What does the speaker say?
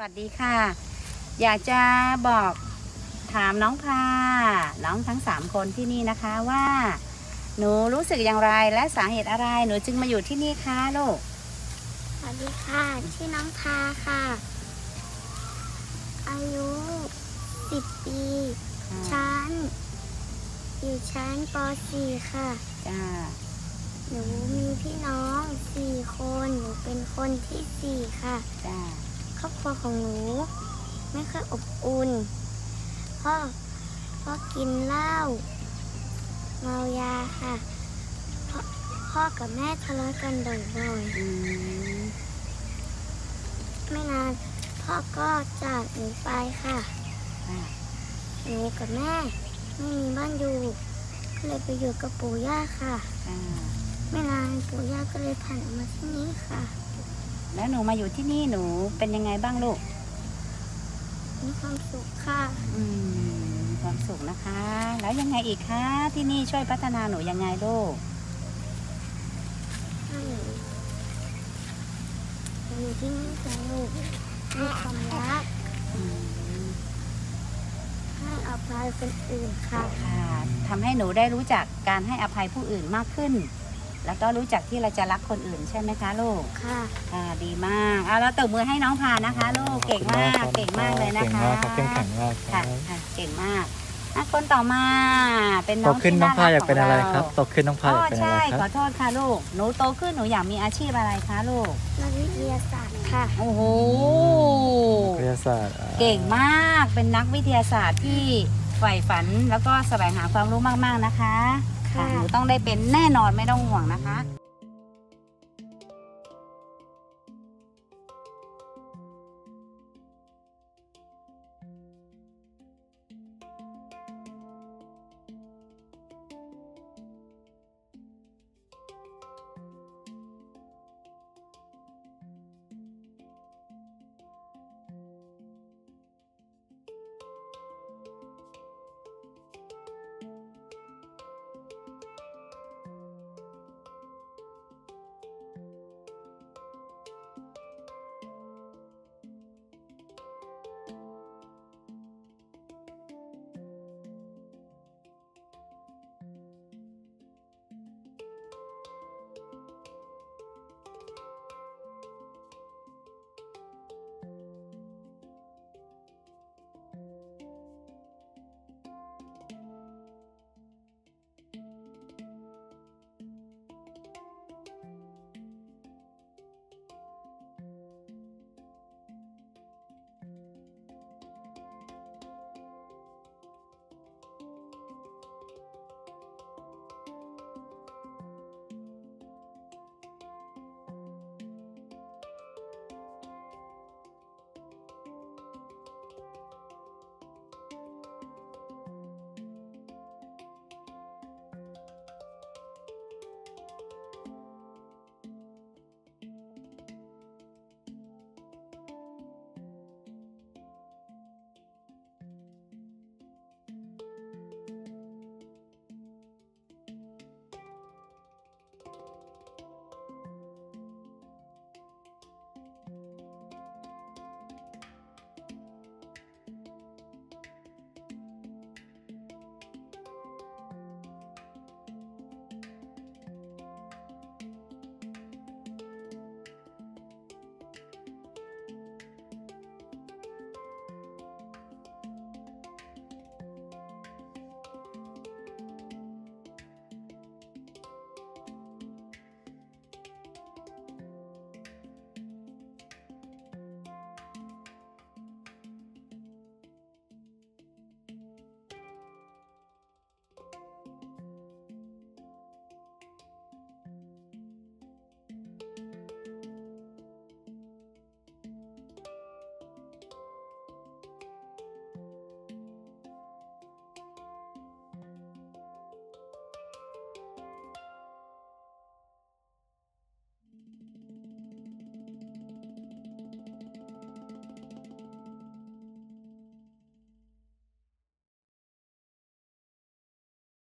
วัสดีค่ะ อยากจะบอกถามน้องพาน้องทั้งสามคนที่นี่นะคะว่า หนูรู้สึกอย่างไรและสาเหตุอะไรหนูจึงมาอยู่ที่นี่คะลูกสวัสดีค่ะ ชื่อน้องพาค่ะ อายุสิบปี ชั้น อยู่ชั้นป .4 ค่ะ จ้า หนูมีพี่น้องสี่คน หนูเป็นคนที่สี่ค่ะ จ้า ครอบครัวของหนู ไม่ค่อยอบอุ่นพ่อพ่อกินเหล้าเมายาค่ะพ่อพ่อกับแม่ทะเลาะกันบ่อยอืมๆไม่นานพ่อก็จากหนูไปค่ะค่ะหนูกับแม่ไม่มีบ้านอยู่ก็เลยไปอยู่กับปู่ย่าค่ะจ้าไม่นานปู่ย่าก็เลยผ่านมาที่นี้ค่ะ แล้วหนูมาอยู่ที่นี่หนูเป็นยังไงบ้างลูก มีความสุขค่ะ อืมมีความสุขนะคะ แล้วยังไงอีกคะที่นี่ช่วยพัฒนาหนูยังไงลูกให้อยู่ที่นี่สนุกมีความรักอืมให้อภัยคนอื่นค่ะ ค่ะทำให้หนูได้รู้จักการให้อภัยผู้อื่นมากขึ้น แล้วก็รู้จักที่เราจะรักคนอื่นใช่ไหมคะลูก ค่ะค่ะดีมากเอาแล้วตบมือให้น้องพานะคะ ลูก เก่งมาก เก่งมากเลยนะคะ เก่งมากครับเข้มแข็งมากคค่ะรับค่ะเก่งมากอะคนต่อมา เป็นน้โตองขึ้นที่น้องพายอยากเป็นอะไรขครับงโตขึ้นน้องพายอ๋ออยากเป็นอะใช่ไรคขอรับโทษค่ะลูก หนูโตขึ้นหนูอยากมีอาชีพอะไรคะลูก นักวิทยาศาสตร์ค่ะ โอ้โห วิทยาศาสตร์อ่าเก่งมาก เป็นนักวิทยาศาสตร์ที่ใฝ่ฝันแล้วก็แสวงหาความรู้มาก ๆ นะคะ ค่ะ หนูต้องได้เป็นแน่นอนไม่ต้องห่วงนะคะ